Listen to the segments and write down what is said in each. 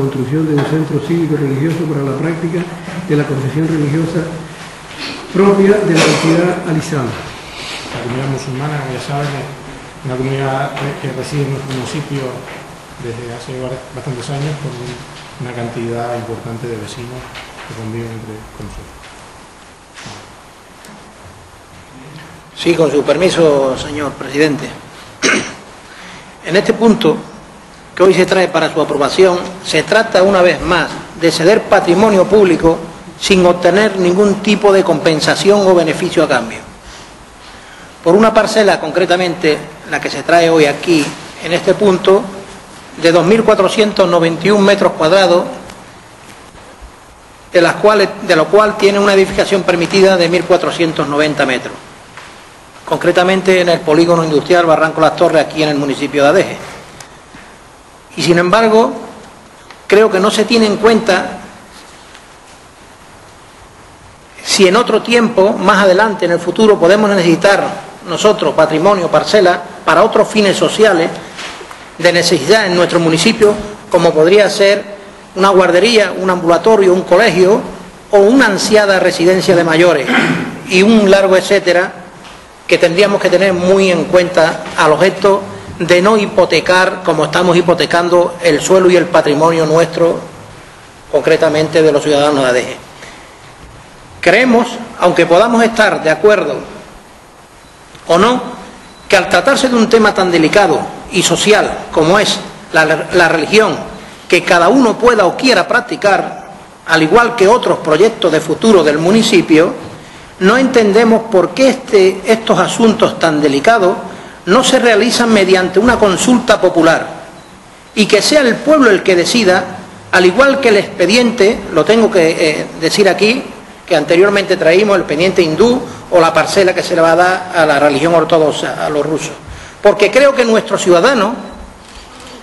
construcción de un centro cívico religioso para la práctica de la confesión religiosa propia de la entidad alisada. La comunidad musulmana, como ya saben, es una comunidad que reside en nuestro municipio desde hace bastantes años con una cantidad importante de vecinos que conviven entre con nosotros. Sí, con su permiso, señor presidente. En este punto que hoy se trae para su aprobación, se trata una vez más de ceder patrimonio público sin obtener ningún tipo de compensación o beneficio a cambio. Por una parcela, concretamente la que se trae hoy aquí, en este punto, de 2.491 metros cuadrados, de, las cuales, de lo cual tiene una edificación permitida de 1.490 metros, concretamente en el polígono industrial Barranco Las Torres, aquí en el municipio de Adeje. Y sin embargo, creo que no se tiene en cuenta si en otro tiempo, más adelante, en el futuro, podemos necesitar nosotros patrimonio, parcela, para otros fines sociales de necesidad en nuestro municipio, como podría ser una guardería, un ambulatorio, un colegio o una ansiada residencia de mayores y un largo etcétera que tendríamos que tener muy en cuenta al objeto de no hipotecar como estamos hipotecando el suelo y el patrimonio nuestro, concretamente de los ciudadanos de ADG. Creemos, aunque podamos estar de acuerdo o no, que al tratarse de un tema tan delicado y social como es la, la religión, que cada uno pueda o quiera practicar, al igual que otros proyectos de futuro del municipio, no entendemos por qué este, estos asuntos tan delicados no se realizan mediante una consulta popular y que sea el pueblo el que decida, al igual que el expediente, lo tengo que eh, decir aquí, que anteriormente traímos, el expediente hindú o la parcela que se le va a dar a la religión ortodoxa, a los rusos. Porque creo que nuestros ciudadanos,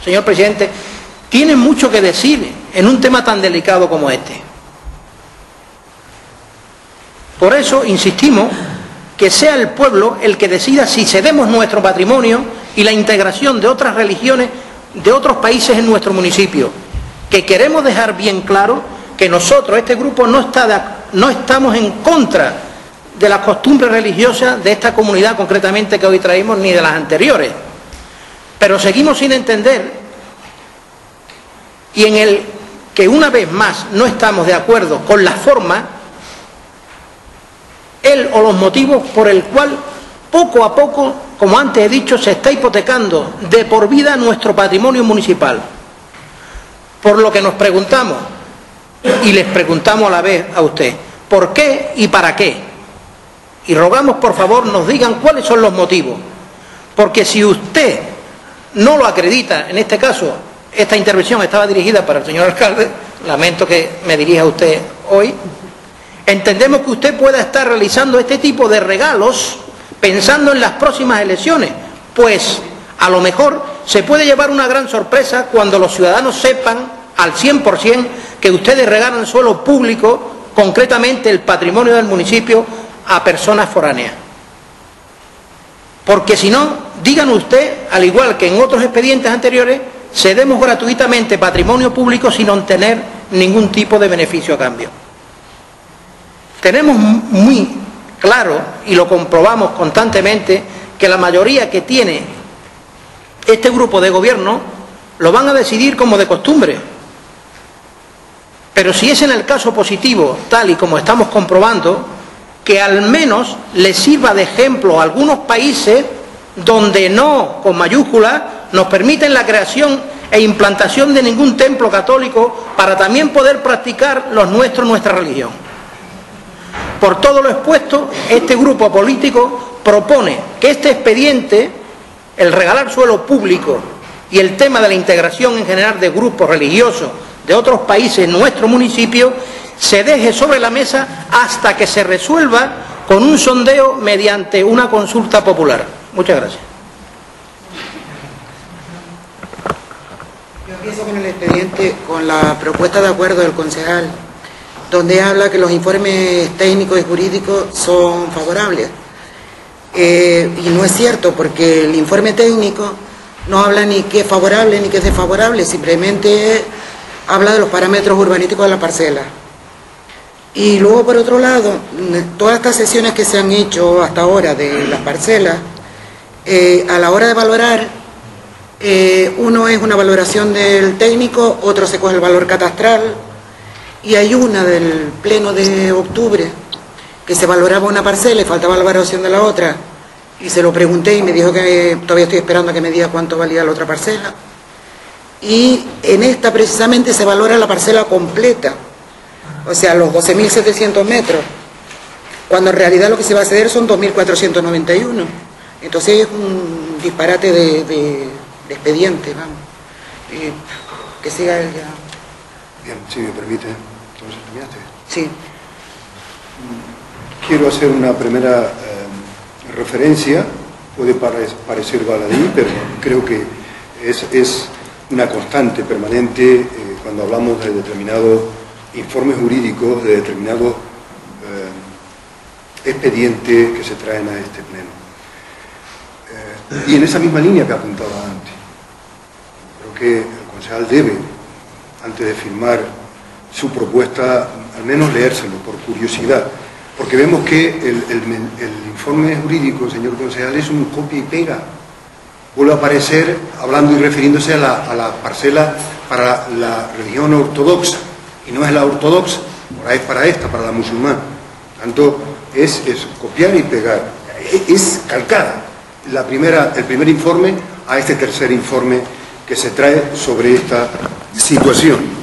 señor presidente, tienen mucho que decir en un tema tan delicado como este. Por eso insistimos que sea el pueblo el que decida si cedemos nuestro patrimonio y la integración de otras religiones de otros países en nuestro municipio. Que queremos dejar bien claro que nosotros, este grupo, no, está no estamos en contra de las costumbres religiosas de esta comunidad concretamente que hoy traímos, ni de las anteriores. Pero seguimos sin entender y en el que una vez más no estamos de acuerdo con la forma él o los motivos por el cual poco a poco, como antes he dicho, se está hipotecando de por vida nuestro patrimonio municipal. Por lo que nos preguntamos, y les preguntamos a la vez a usted, ¿por qué y para qué? Y rogamos, por favor, nos digan cuáles son los motivos. Porque si usted no lo acredita, en este caso, esta intervención estaba dirigida para el señor alcalde, lamento que me dirija usted hoy, Entendemos que usted pueda estar realizando este tipo de regalos pensando en las próximas elecciones, pues a lo mejor se puede llevar una gran sorpresa cuando los ciudadanos sepan al 100% que ustedes regalan suelo público, concretamente el patrimonio del municipio, a personas foráneas. Porque si no, digan usted, al igual que en otros expedientes anteriores, cedemos gratuitamente patrimonio público sin obtener ningún tipo de beneficio a cambio. Tenemos muy claro, y lo comprobamos constantemente, que la mayoría que tiene este grupo de gobierno lo van a decidir como de costumbre. Pero si es en el caso positivo, tal y como estamos comprobando, que al menos le sirva de ejemplo a algunos países donde no, con mayúsculas, nos permiten la creación e implantación de ningún templo católico para también poder practicar los nuestros, nuestra religión. Por todo lo expuesto, este grupo político propone que este expediente, el regalar suelo público y el tema de la integración en general de grupos religiosos de otros países en nuestro municipio, se deje sobre la mesa hasta que se resuelva con un sondeo mediante una consulta popular. Muchas gracias. Yo empiezo con el expediente, con la propuesta de acuerdo del concejal donde habla que los informes técnicos y jurídicos son favorables. Eh, y no es cierto, porque el informe técnico no habla ni que es favorable ni que es desfavorable, simplemente habla de los parámetros urbanísticos de la parcela. Y luego, por otro lado, todas estas sesiones que se han hecho hasta ahora de las parcelas, eh, a la hora de valorar, eh, uno es una valoración del técnico, otro se coge el valor catastral, y hay una del pleno de octubre que se valoraba una parcela y faltaba la valoración de la otra, y se lo pregunté y me dijo que todavía estoy esperando a que me diga cuánto valía la otra parcela. Y en esta precisamente se valora la parcela completa, o sea, los 12.700 metros, cuando en realidad lo que se va a ceder son 2.491. Entonces es un disparate de, expediente, vamos. que siga el ya. Bien, si me permite, Sí. Quiero hacer una primera eh, referencia, puede parecer baladí, pero creo que es, es una constante permanente eh, cuando hablamos de determinados informes jurídicos, de determinados eh, expedientes que se traen a este pleno. y en esa misma línea que apuntaba antes, creo que el concejal debe, antes de firmar su propuesta, al menos leérselo por curiosidad porque vemos que el, informe jurídico, señor concejal, es un copia y pega. Vuelve a aparecer hablando y refiriéndose a la, parcela para la religión ortodoxa, y no es la ortodoxa, ahora es para esta, para la musulmana. Tanto es, copiar y pegar, es calcada la primera, el primer informe a este tercer informe que se trae sobre esta situación.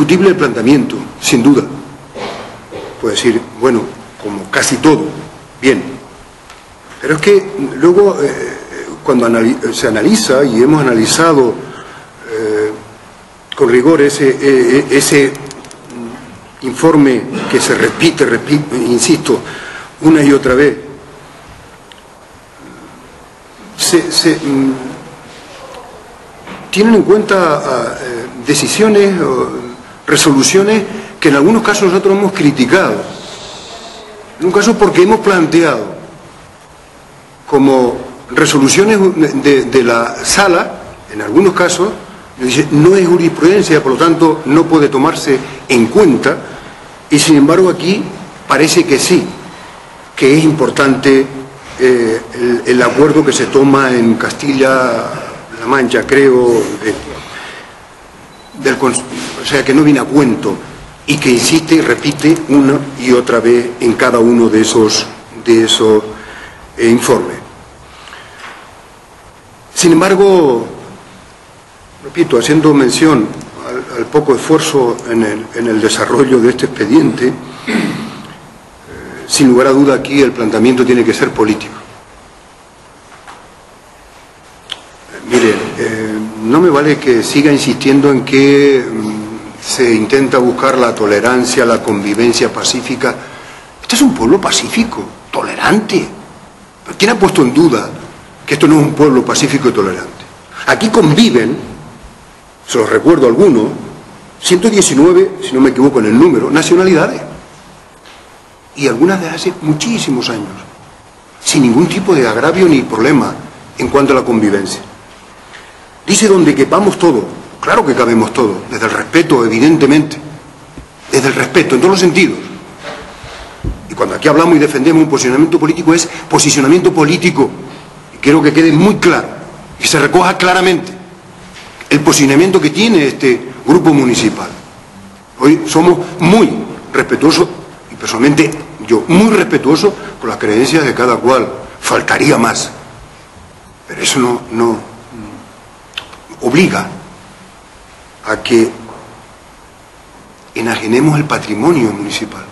Discutible el planteamiento, sin duda. Puede decir, bueno, como casi todo, bien. Pero es que luego, eh, cuando se analiza, y hemos analizado eh, con rigor ese, eh, ese informe que se repite, repite, insisto, una y otra vez, se, mm, tienen en cuenta ah, decisiones resoluciones que en algunos casos nosotros hemos criticado. En un caso porque hemos planteado como resoluciones de, la sala, en algunos casos, no es jurisprudencia, por lo tanto no puede tomarse en cuenta, y sin embargo aquí parece que sí, que es importante eh, el, acuerdo que se toma en Castilla-La Mancha, creo, o sea que no viene a cuento y que insiste y repite una y otra vez en cada uno de esos, de esos eh, informes. Sin embargo, repito, haciendo mención al, poco esfuerzo en el, en el, desarrollo de este expediente, eh, sin lugar a duda aquí el planteamiento tiene que ser político. Eh, mire, no me vale que siga insistiendo en que mm, se intenta buscar la tolerancia, la convivencia pacífica. Este es un pueblo pacífico, tolerante. ¿Quién ha puesto en duda que esto no es un pueblo pacífico y tolerante? Aquí conviven, se los recuerdo algunos, 119, si no me equivoco en el número, nacionalidades. Y algunas de hace muchísimos años, sin ningún tipo de agravio ni problema en cuanto a la convivencia. Dice donde quepamos todo, Claro que cabemos todos, desde el respeto, evidentemente, desde el respeto, en todos los sentidos. Y cuando aquí hablamos y defendemos un posicionamiento político, es posicionamiento político. Y quiero que quede muy claro, y se recoja claramente el posicionamiento que tiene este grupo municipal. Hoy somos muy respetuosos, y personalmente yo muy respetuoso con las creencias de cada cual. Faltaría más. Pero eso no, no obliga a que enajenemos el patrimonio municipal.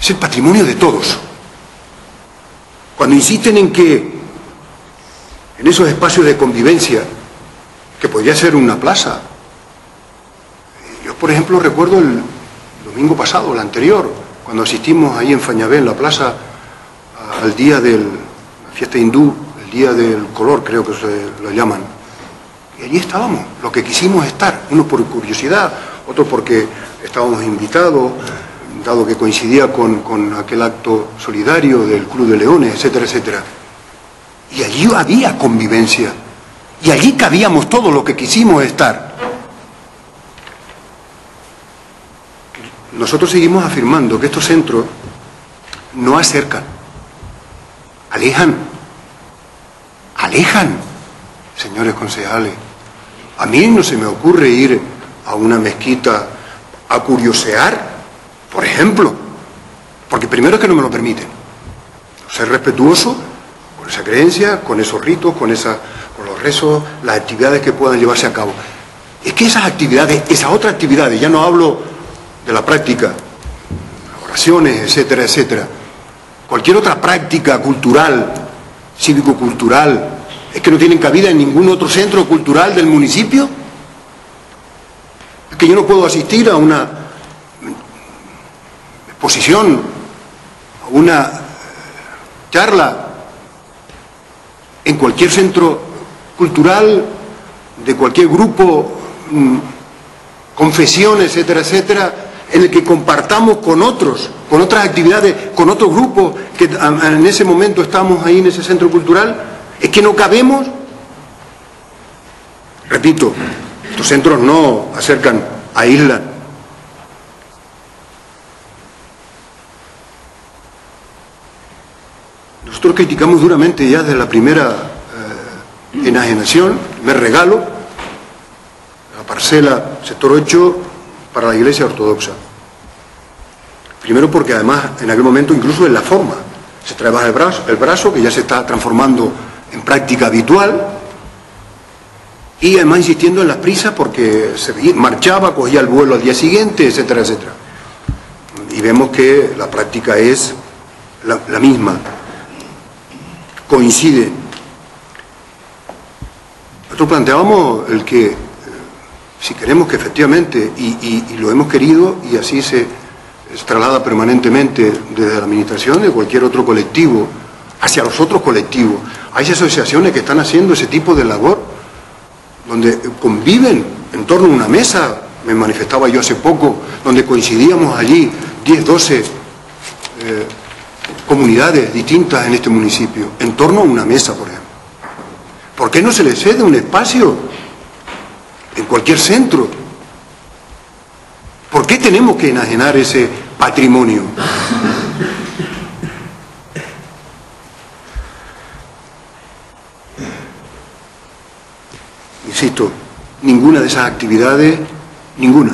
Es el patrimonio de todos. Cuando insisten en que en esos espacios de convivencia, que podría ser una plaza, yo por ejemplo recuerdo el domingo pasado, el anterior, cuando asistimos ahí en Fañabé, en la plaza, al día de la fiesta hindú, el día del color creo que se lo llaman, allí estábamos, lo que quisimos estar, unos por curiosidad, otros porque estábamos invitados dado que coincidía con, con aquel acto solidario del Club de Leones, etcétera, etcétera. Y allí había convivencia. Y allí cabíamos todo lo que quisimos estar. Nosotros seguimos afirmando que estos centros no acercan, alejan, alejan, señores concejales. A mí no se me ocurre ir a una mezquita a curiosear, por ejemplo, porque primero es que no me lo permiten. Ser respetuoso con esa creencia, con esos ritos, con, esa, con los rezos, las actividades que puedan llevarse a cabo. Es que esas actividades, esas otras actividades, ya no hablo de la práctica, oraciones, etcétera, etcétera, cualquier otra práctica cultural, cívico-cultural, es que no tienen cabida en ningún otro centro cultural del municipio. Es que yo no puedo asistir a una exposición, a una charla en cualquier centro cultural, de cualquier grupo, mm, confesión, etcétera, etcétera, en el que compartamos con otros, con otras actividades, con otros grupos que en ese momento estamos ahí en ese centro cultural, es que no cabemos. Repito, estos centros no acercan, aíslan. Nosotros criticamos duramente ya desde la primera eh, enajenación, me regalo, la parcela sector 8 para la Iglesia Ortodoxa. Primero porque además en aquel momento incluso en la forma se trabaja el brazo, el brazo que ya se está transformando en práctica habitual y además insistiendo en las prisas porque se marchaba, cogía el vuelo al día siguiente, etcétera, etcétera. Y vemos que la práctica es la, misma, coincide. Nosotros planteábamos el que, eh, si queremos que efectivamente, y lo hemos querido, y así se, se traslada permanentemente desde la administración de cualquier otro colectivo hacia los otros colectivos. Hay asociaciones que están haciendo ese tipo de labor, donde conviven en torno a una mesa, me manifestaba yo hace poco, donde coincidíamos allí 10, 12 eh, comunidades distintas en este municipio, en torno a una mesa, por ejemplo. ¿Por qué no se les cede un espacio en cualquier centro? ¿Por qué tenemos que enajenar ese patrimonio? Insisto, ninguna de esas actividades, ninguna,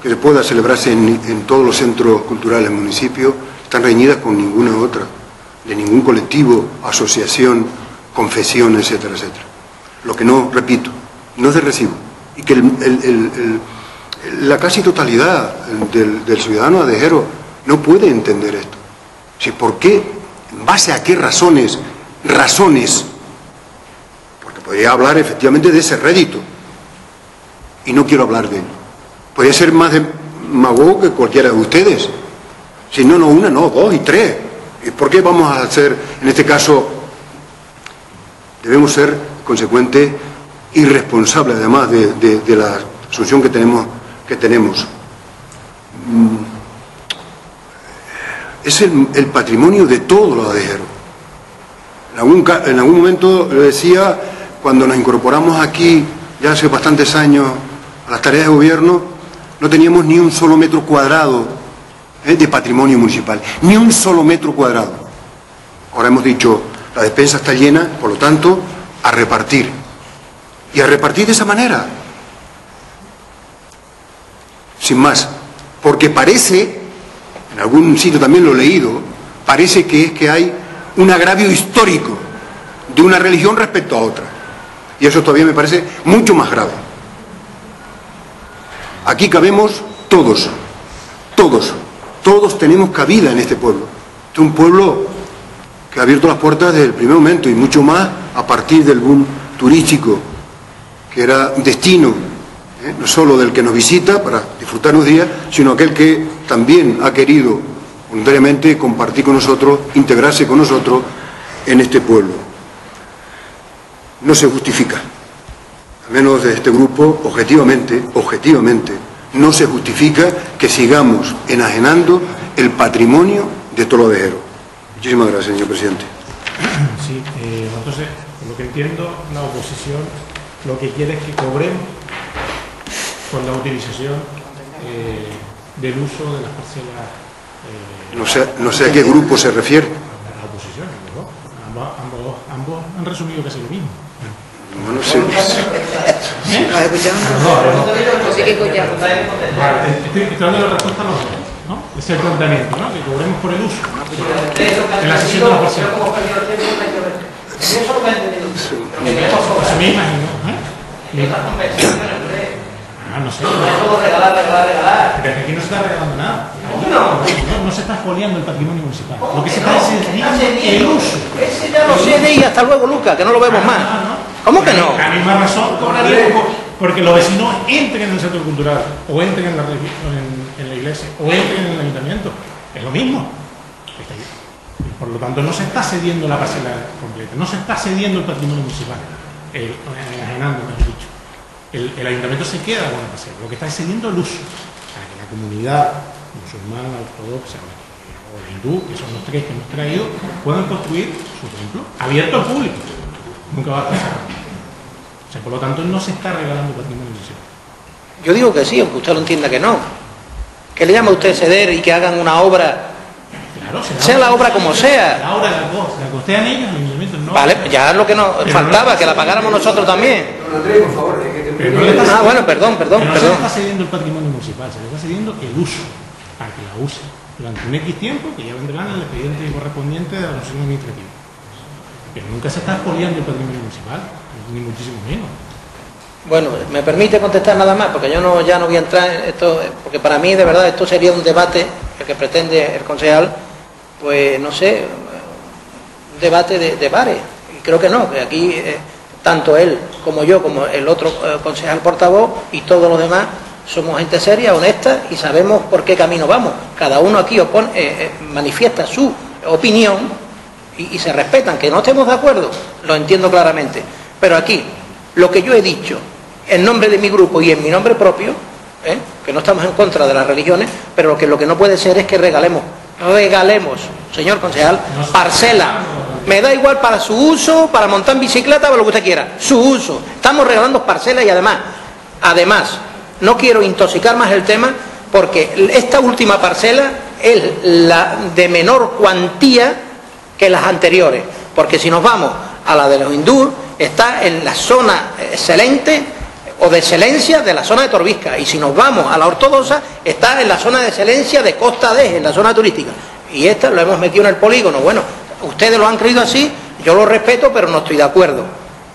que se pueda celebrarse en, todos los centros culturales del municipio, están reñidas con ninguna otra, de ningún colectivo, asociación, confesión, etcétera, etcétera. Lo que no, repito, no es de recibo. Y que la casi totalidad del, del ciudadano adejero no puede entender esto. Si, ¿Por qué? ¿En base a qué razones? Razones. Podría hablar efectivamente de ese rédito. Y no quiero hablar de él. Podría ser más de mago que cualquiera de ustedes. Si no, no una, no, dos y tres. ¿Y por qué vamos a hacer, en este caso, debemos ser consecuentes y responsables además de, de- la asunción que tenemos, que tenemos. Mm, Es el, el patrimonio de todos los adejeros. En algún, en algún momento le decía, cuando nos incorporamos aquí, ya hace bastantes años, a las tareas de gobierno, no teníamos ni un solo metro cuadrado eh, de patrimonio municipal, ni un solo metro cuadrado. Ahora hemos dicho, la despensa está llena, por lo tanto, a repartir. Y a repartir de esa manera. Sin más. Porque parece, en algún sitio también lo he leído, parece que es que hay un agravio histórico de una religión respecto a otra. Y eso todavía me parece mucho más grave. Aquí cabemos todos, todos, todos tenemos cabida en este pueblo. Este es un pueblo que ha abierto las puertas desde el primer momento y mucho más a partir del boom turístico, que era destino, ¿eh? no solo del que nos visita para disfrutar unos días, sino aquel que también ha querido voluntariamente compartir con nosotros, integrarse con nosotros en este pueblo. No se justifica, al menos de este grupo, objetivamente, objetivamente, no se justifica que sigamos enajenando el patrimonio de vejeros. Muchísimas gracias, señor presidente. Sí, eh, entonces, por lo que entiendo, la oposición lo que quiere es que cobremos por la utilización eh, del uso de las parcelas. eh, No sé, no sé a qué grupo se refiere. la oposición, ¿no? Ambos, ambos, ambos han resumido casi lo mismo. Bueno, sí. ¿Has escuchado? Vale, estoy, estoy dando la respuesta a los dos, ¿no? Ese es el planteamiento, ¿no? Que cobremos por el uso. En la sesión de la parcela. Eso me imagino, ¿eh? Me imagino. Ah, no sé. Pero es que aquí no se está regalando nada. No, no se está expoliando el patrimonio municipal. Lo que se está es el uso. Ese ya lo sé y hasta luego, Lucas, que no lo vemos más. ¿Cómo que no? La misma razón cobraría porque los vecinos entren en el centro cultural, o entren en la, regi- en, en la iglesia, o entren en el ayuntamiento. Es lo mismo. Por lo tanto, no se está cediendo la parcela completa, no se está cediendo el patrimonio municipal, el, enajenando, mejor dicho. El, el ayuntamiento se queda con la parcela, lo que está es cediendo el uso, para que la comunidad musulmana, ortodoxa o hindú, que son los tres que hemos traído, puedan construir su templo abierto al público. Nunca va a pasar. O sea, por lo tanto, no se está regalando patrimonio municipal. Yo digo que sí, aunque usted lo entienda que no. ¿Qué le llama a usted ceder y que hagan una obra, Claro, será sea la obra como sea? La obra la, co- la costean ellos, el ayuntamiento no. Vale, ya lo que nos faltaba, que la pagáramos nosotros también. Don Andrés, por favor, es que te Pero no le está Ah, bueno, perdón, perdón, Pero no se perdón. le está cediendo el patrimonio municipal, se le está cediendo el uso, para que la use durante un X tiempo, que ya vendrán el expediente correspondiente de la organización administrativa. Pero nunca se está expoliando el patrimonio municipal, ni muchísimo menos. Bueno, me permite contestar nada más, porque yo no, ya no voy a entrar en esto, porque para mí de verdad esto sería un debate, el que pretende el concejal, pues no sé, un debate de, de bares. Y creo que no, que aquí eh, tanto él como yo, como el otro eh, concejal portavoz y todos los demás, somos gente seria, honesta y sabemos por qué camino vamos. Cada uno aquí opone- eh, manifiesta su opinión y, y se respetan. Que no estemos de acuerdo, lo entiendo claramente. Pero aquí, lo que yo he dicho en nombre de mi grupo y en mi nombre propio, ¿eh? que no estamos en contra de las religiones, pero lo que, lo que no puede ser es que regalemos, regalemos, señor concejal, parcela. Me da igual para su uso, para montar en bicicleta, para lo que usted quiera. Su uso. Estamos regalando parcelas y además, además, no quiero intoxicar más el tema porque esta última parcela es la de menor cuantía que las anteriores. Porque si nos vamos a la de los hindúes, está en la zona excelente o de excelencia de la zona de Torbisca. Y si nos vamos a la ortodoxa, está en la zona de excelencia de Costa de, en la zona turística. Y esta lo hemos metido en el polígono. Bueno, ustedes lo han creído así, yo lo respeto, pero no estoy de acuerdo.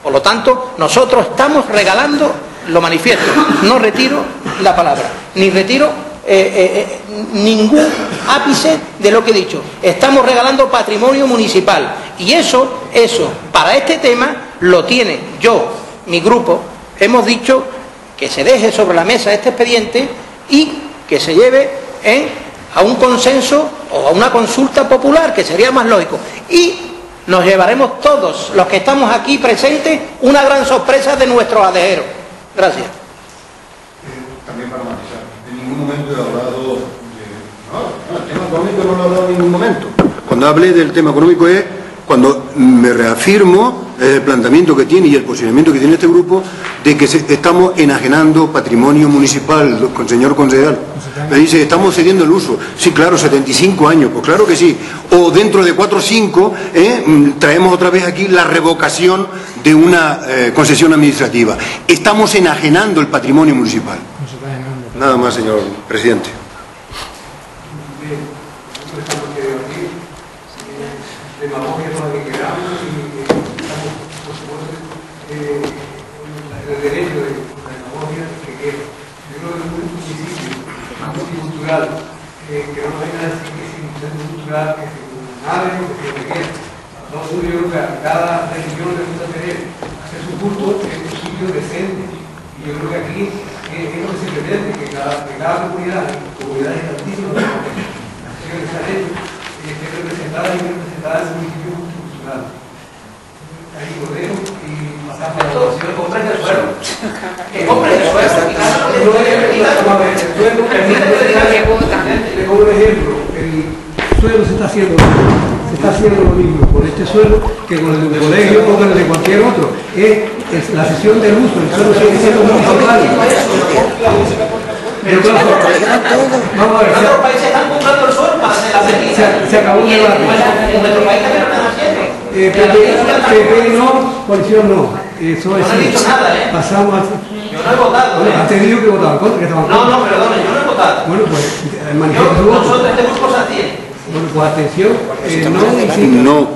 Por lo tanto, nosotros estamos regalando, lo manifiesto, no retiro la palabra, ni retiro eh, eh, eh, ningún ápice de lo que he dicho. Estamos regalando patrimonio municipal. Y eso, eso, para este tema, lo tiene yo, mi grupo, hemos dicho que se deje sobre la mesa este expediente y que se lleve a un consenso o a una consulta popular, que sería más lógico. Y nos llevaremos todos los que estamos aquí presentes una gran sorpresa de nuestros adejeros. Gracias. También para matizar, en ningún momento he hablado de... No, no, el tema económico no lo he hablado en ningún momento. Cuando hablé del tema económico es cuando me reafirmo el planteamiento que tiene y el posicionamiento que tiene este grupo de que se- estamos enajenando patrimonio municipal, con señor concejal. Me dice, estamos cediendo el uso. Sí, claro, 75 años, pues claro que sí. O dentro de 4 o 5 ¿eh? Mm, traemos otra vez aquí la revocación de una eh, concesión administrativa. Estamos enajenando el patrimonio municipal. No se está llenando. Nada más, señor presidente. demagogia no la que queramos y eh, estamos, por supuesto, eh, en el derecho de la demagogia que quiera. Yo creo que un municipio multicultural, eh, que no nos venga a decir que es un centro cultural, que es un nave, que es lo que quiera. No, yo creo que a cada religión le gusta tener, hacer su culto en un sitio decente. Y yo creo que aquí eh, es lo que se pretende, que cada, que cada comunidad, comunidades tantísimas, las que están hechas, eh, esté representada y bien representada en su municipio multicultural. Ahí lo dejo y pasamos a la votación. comprende el suelo. Que compren el suelo. Le pongo un ejemplo. El- haciendo. Se está haciendo lo mismo con este suelo que con el de un colegio o con el de cualquier otro. Es, es la sesión del uso, el suelo sigue siendo municipal. Pero claro, vamos a ver, otros países están comprando el suelo para hacer la medida. se, acabó el debate. en nuestro país también lo. Eh, PP, PP no, coalición no. Eso es No he dicho nada, ¿eh? Pasamos a... Yo no he votado. Bueno, ¿eh? has tenido que votar en contra, que No, no, perdone, yo no he votado. Bueno, pues el Yo, manifiesto nosotros, este grupo se. Bueno, pues atención, eh, no, y sí. No,